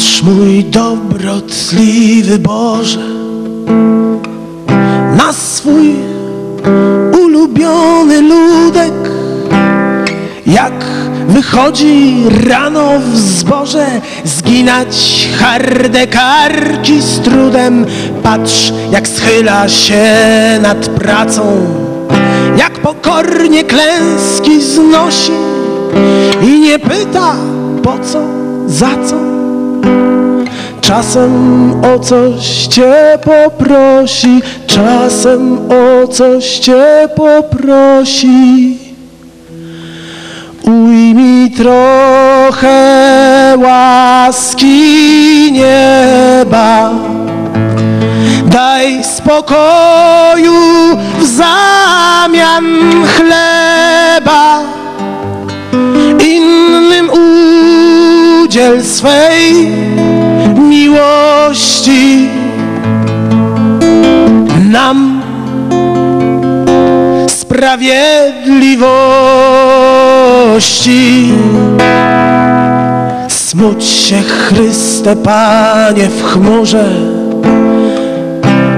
Patrz mój dobrotliwy Boże na swój ulubiony ludek, jak wychodzi rano w zboże, zginać harde karki z trudem. Patrz, jak schyla się nad pracą, jak pokornie klęski znosi i nie pyta po co, za co. Czasem o coś cię poprosi, czasem o coś cię poprosi. Ujmij trochę łaski nieba, daj spokoju w zamian chleba, innym udziel swej miłości nam sprawiedliwości. Smuć się Chryste Panie w chmurze,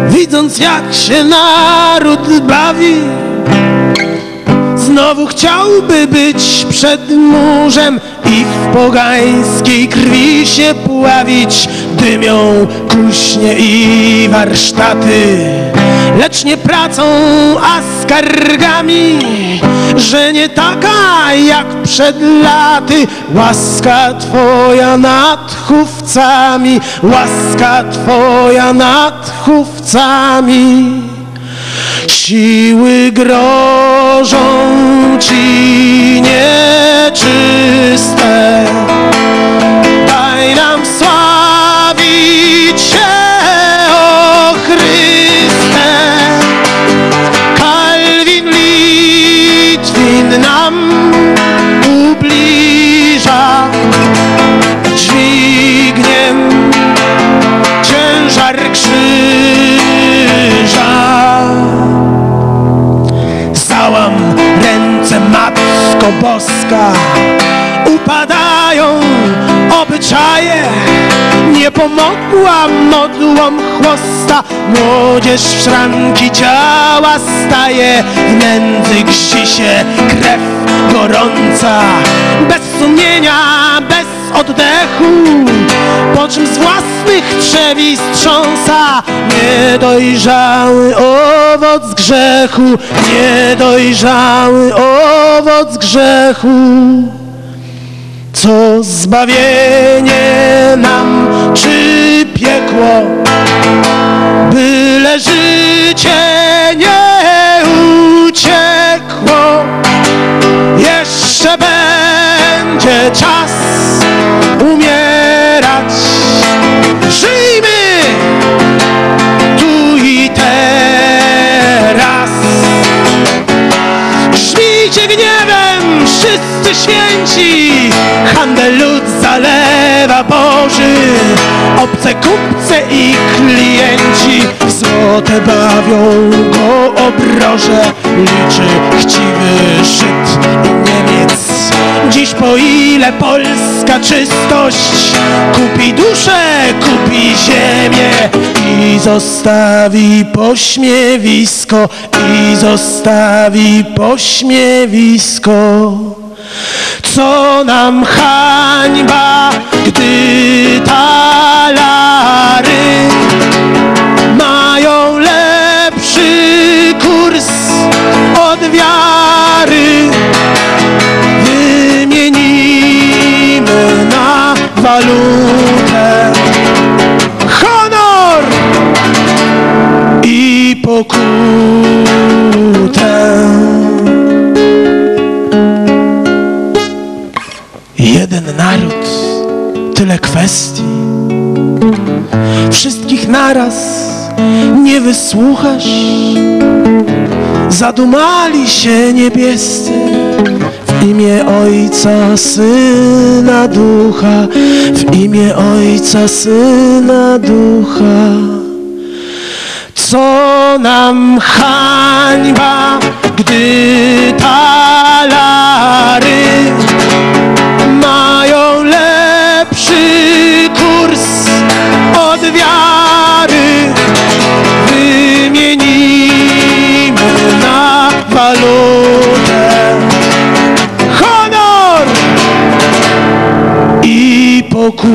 widząc jak się naród bawi. Znowu chciałby być przed murzem i w pogańskiej krwi się pławić. Dymią kuśnie i warsztaty, lecz nie pracą, a skargami, że nie taka jak przed laty. Łaska Twoja nad chówcami, łaska Twoja nad chówcami. Siły grożą ci nieczyste. Ubliża dźwigniem ciężar krzyża. Załam ręce Matko Boska, upadają obyczaje. Nie pomogła modłom chłosta, młodzież w szranki ciała staje, w nędzy gzi się krew gorąca, bez sumienia, bez oddechu, po czym z własnych trzewi strząsa. Niedojrzały owoc grzechu, niedojrzały owoc grzechu. Co zbawienie nam, czy piekło, byle życie nie uciekło. Jeszcze będzie czas umierać. Żyjmy tu i teraz. Grzmijcie gniewem wszyscy święci, handel lud zalewa Boży, obce kupce i klienci w złote bawią go obroże, liczy chciwy Niemiec. Dziś po ile polska czystość kupi duszę, kupi ziemię i zostawi pośmiewisko, i zostawi pośmiewisko. Co nam hańba, gdy talary mają lepszy kurs od wiary. Walutę honor i pokutę. Jeden naród, tyle kwestii. Wszystkich naraz nie wysłuchasz. Zadumali się niebiescy w imię Ojca, Syna, Ducha, w imię Ojca, Syna, Ducha. Co nam hańba, gdy talary 僕